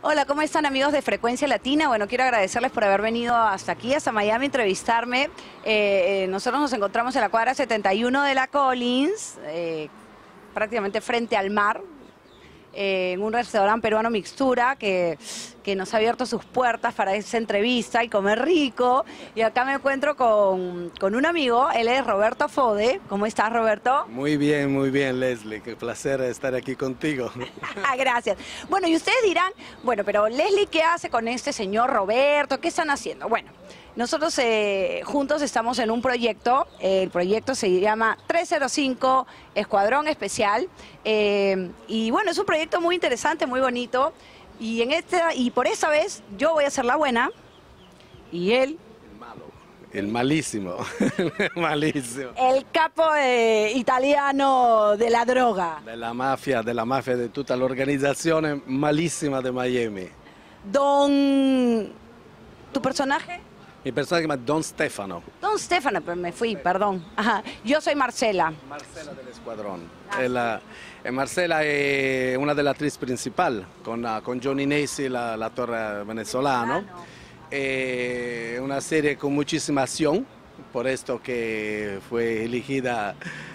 Hola, ¿cómo están amigos de Frecuencia Latina? Bueno, quiero agradecerles por haber venido hasta aquí, hasta Miami, a entrevistarme. Eh, eh, nosotros nos encontramos en la cuadra 71 de la Collins, eh, prácticamente frente al mar, eh, en un restaurante peruano Mixtura que, que nos ha abierto sus puertas para esa entrevista y comer rico. Y acá me encuentro con, con un amigo, él es Roberto Fode. ¿Cómo estás, Roberto? Muy bien, muy bien, Leslie. Qué placer estar aquí contigo. Gracias. Bueno, y ustedes dirán, bueno, pero Leslie, ¿qué hace con este señor Roberto? ¿Qué están haciendo? Bueno, nosotros eh, juntos estamos en un proyecto, eh, el proyecto se llama 305 Escuadrón Especial, eh, y bueno, es un proyecto muy interesante, muy bonito, y, en esta, y por esa vez yo voy a ser la buena, y él, El malo. El malísimo. malísimo. el capo eh, italiano de la droga, De la mafia, de la mafia de tutta l'organizzazione malissima de Miami. Don... ¿Tu personaje? Mi personaje se llama Don Stefano. Don Stefano, pues me fui, perdón. Ajá. Yo soy Marcela. Marcela del Esquadrón. E la- e Marcela è una delle attrici principali, con, ah, con Johnny Nessi, la- l'attore venezolano. È una serie con muchísima acción, por esto que fue elegida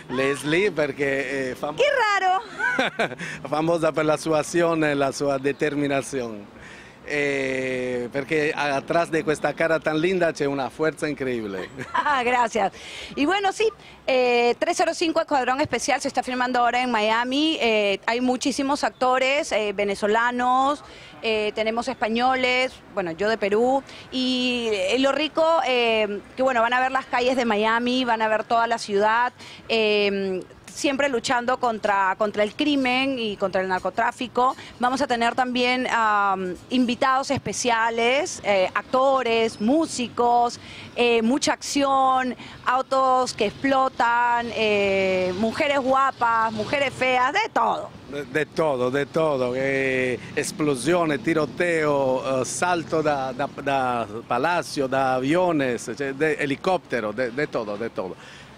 Leslie, è fam- ¡Qué raro! famosa per la sua azione e la sua determinazione. Eh, perché atrás di questa cara tan linda c'è una forza incredibile. Ah, gracias. Y bueno, sí, eh, 305 Escuadrón Especial se está filmando ahora en Miami. Eh, hay muchísimos actores eh, venezolanos, eh, tenemos españoles, bueno, yo de Perú. Y eh, lo rico, eh, que bueno, van a ver las calles de Miami, van a ver toda la ciudad. Siempre luchando contra, contra el crimen y contra el narcotráfico. Vamos a tener también am, invitados especiales, eh, actores, músicos, eh, mucha acción, autos que explotan, eh, mujeres guapas, mujeres feas, de todo. De, todo, de todo. Esplosione, tiroteo, salto da, da, da palazzo, da aviones, de helicóptero, de todo, de todo.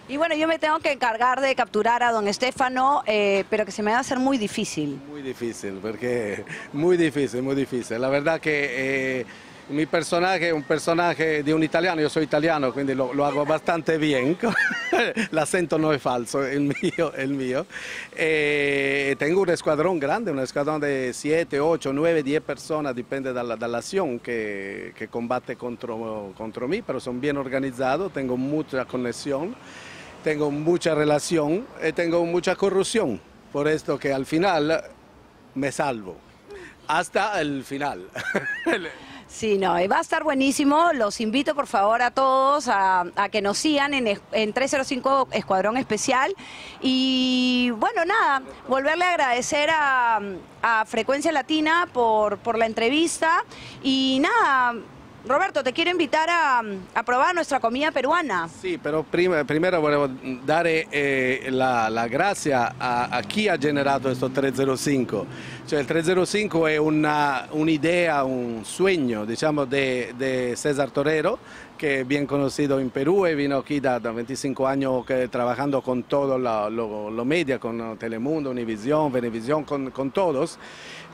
Y bueno, yo me tengo que encargar de capturar a don Estefano, eh, pero que se me va a hacer muy difícil. Muy difícil, perché muy difícil, muy difícil. La verdad que eh, mi personaje es un personaje de un italiano, yo soy italiano, quindi lo, lo hago bastante bien. El acento no es falso, el mío, el mío. Eh, tengo un escuadrón grande, un escuadrón de 7, 8, 9, 10 personas, depende de la, de la acción que, que combate contra, contra mí, pero son bien organizados, tengo mucha conexión, tengo mucha relación y tengo mucha corrupción. Por esto que al final me salvo. Hasta el final. Sí, no, va a estar buenísimo. Los invito, por favor, a todos a, que nos sigan en 305 Escuadrón Especial. Y bueno, nada, volverle a agradecer a, a Frecuencia Latina por, por la entrevista. Y nada, Roberto, te quiero invitar a, a probar nuestra comida peruana. Però prima, primero volevo dare eh, la, la a, a chi ha generato questo 305. Cioè il 305 è un'idea, un sueño, diciamo, de, César Torero, que es bien conocido en Perú y vino aquí da, da 25 años que, trabajando con todos los lo, lo media, con Telemundo, Univisión, Venevisión, con, con todos.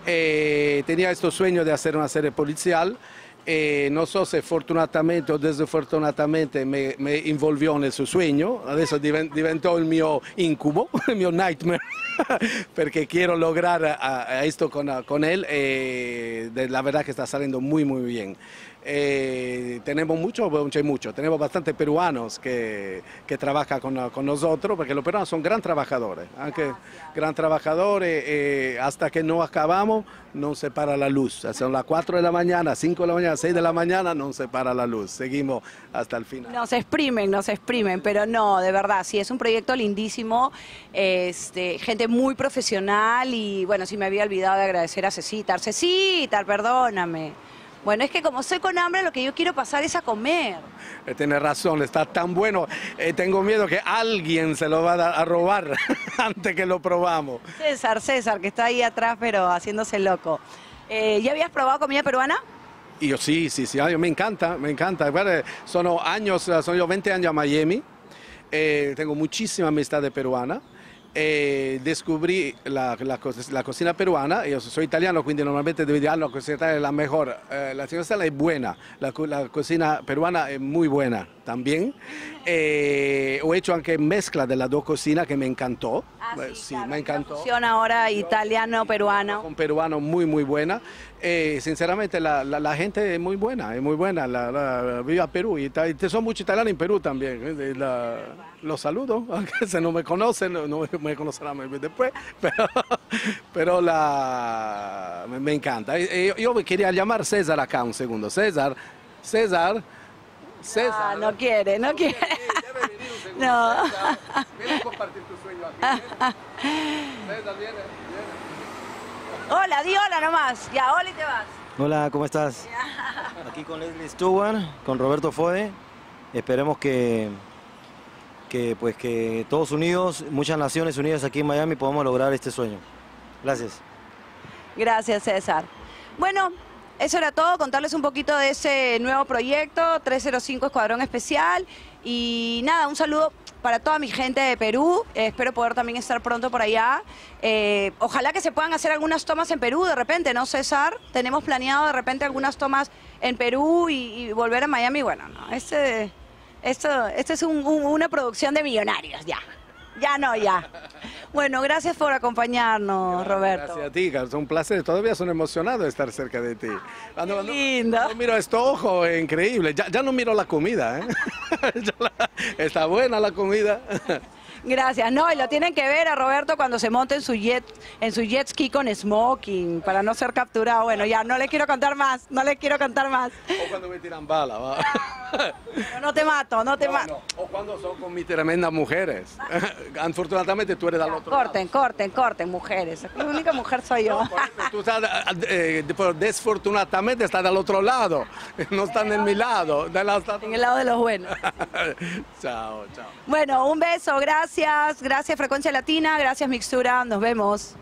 Eh, tenía este sueño de hacer una serie policial. E non so se fortunatamente o desafortunatamente mi, mi involvió nel suo sogno, adesso diven- diventò il mio incubo, il mio nightmare, perché quiero lograr esto con, él e de- la verdad que está saliendo muy muy bien. Eh, tenemos mucho, mucho, tenemos bastantes peruanos que, que trabajan con, con nosotros, porque los peruanos son gran trabajadores, aunque gran trabajadores, eh, hasta que no acabamos no se para la luz, son las 4 de la mañana, 5 de la mañana, 6 de la mañana, no se para la luz, seguimos hasta el final. Nos exprimen, nos exprimen, pero no, de verdad, sí, es un proyecto lindísimo, este, gente muy profesional y bueno, sí me había olvidado de agradecer a Cecitar. Cecitar, perdóname. Bueno, es que como estoy con hambre, lo que yo quiero pasar es a comer. Eh, Tiene razón, está tan bueno, eh, tengo miedo que alguien se lo va a, a robar antes que lo probamos. César, César, que está ahí atrás, pero haciéndose loco. Eh, ¿Ya habías probado comida peruana? Io sì, sì, sì, io- mi encanta, mi encanta. Guarda, sono años, sono io 20 anni a Miami, tengo muchísima amistad peruana e descubrí la, la la cocina peruana. Io sono italiano, quindi normalmente devo dire, ah, la cocina italiana es la mejor. Eh, la cocina es buena, la, la cocina peruana es muy buena también. Eh, ho hecho anche mezcla de las dos cocinas que me encantó. Eh, sí, me encantó. Fusión ahora italiano-peruano. Un peruano muy, muy buena. Eh, sinceramente, la, la- la gente es muy buena, es muy buena. La, la- viva Perú. Y, y son muchos italianos en Perú también. eh, los saludo, aunque se no me conocen, no, no me conocerán después. Pero, pero la, me, me encanta. Eh, Yo, quería llamar César acá un segundo. César, César, César. Ah, no quiere, no quiere. Debe venir un segundo, No. Ven a compartir tu sueño aquí. César, viene, viene. Hola, di hola nomás. Ya, hola y te vas. Hola, ¿cómo estás? Aquí con Leslie Stewart, con Roberto Fode. Esperemos que, que, pues, que todos unidos, muchas naciones unidas aquí en Miami, podamos lograr este sueño. Gracias. Gracias, César. Bueno, eso era todo, contarles un poquito de ese nuevo proyecto, 305 Escuadrón Especial. Y nada, un saludo para toda mi gente de Perú. Eh, espero poder también estar pronto por allá. Eh, ojalá que se puedan hacer algunas tomas en Perú de repente, ¿no, César? Tenemos planeado de repente algunas tomas en Perú y, volver a Miami. Bueno, no, este, esto, es un- una producción de millonarios, ya. Ya no, ya. Bueno, gracias por acompañarnos, Roberto. Gracias a ti, Carlos. Es un placer. Todavía son emocionado de estar cerca de ti. Cuando, cuando- lindo. cuando miro estos ojos, es increíble. Ya, ya no miro la comida. ¿eh? La- está buena la comida. Gracias. No, y lo tienen que ver a Roberto cuando se monte en su jet, en su jet ski con smoking para no ser capturado. Bueno, ya no le quiero contar más, no le quiero contar más. O cuando me tiran bala. va. No te mato, no te No, mato. no. O cuando son con mis tremendas mujeres. Afortunadamente tú eres del otro Corten, corten, corten, mujeres. La única mujer soy yo. lado. Por eso Tú estás, eh, desfortunadamente estás del otro lado. No están en mi lado. En el lado de los buenos. chao, chao. Bueno, un beso, gracias. Gracias Frecuencia Latina, gracias Mixtura, nos vemos.